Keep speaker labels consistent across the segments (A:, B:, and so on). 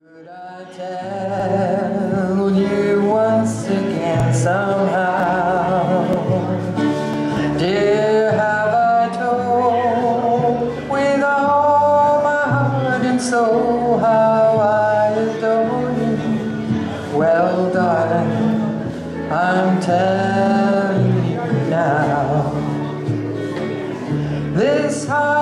A: Could I tell you once again somehow? Dear, have I told with all my heart and soul how I adore you? Well, darling, I'm telling you now. This heart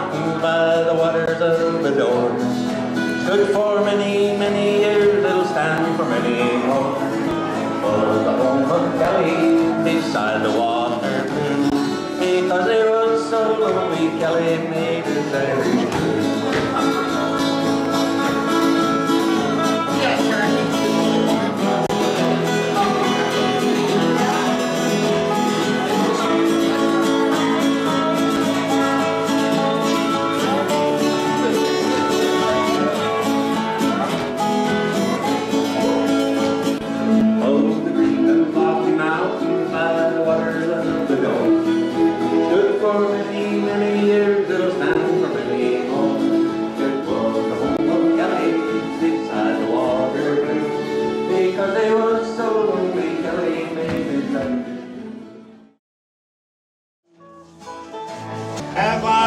B: mountain by the waters of the Don stood for many, many years, it'll stand for many more. For the home of Kelly beside the water blue, because they was so lonely, Kelly made his Irish blue.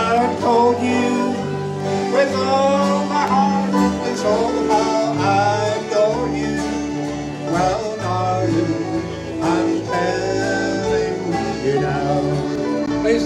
C: I told you with all my heart and soul how I adore you? Well, darling, I'm telling you now. Please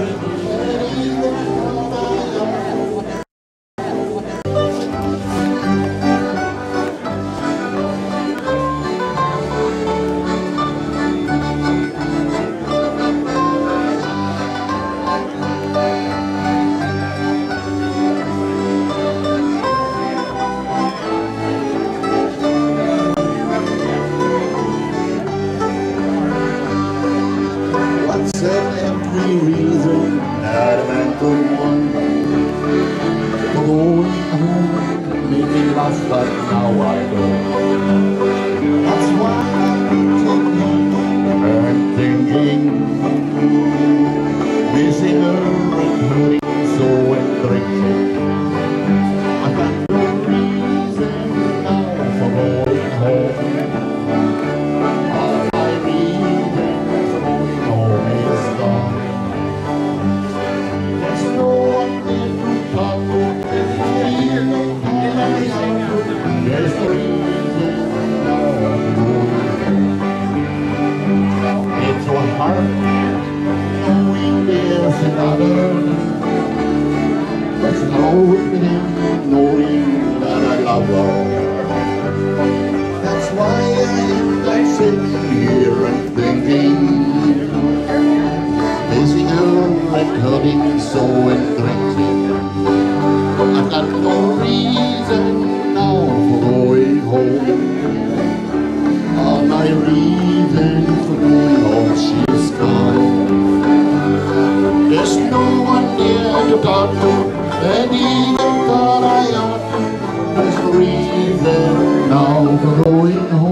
C: going home, making love, but now I don't. There's no one here to talk to, and even thought I ought to. There's no reason now for going home.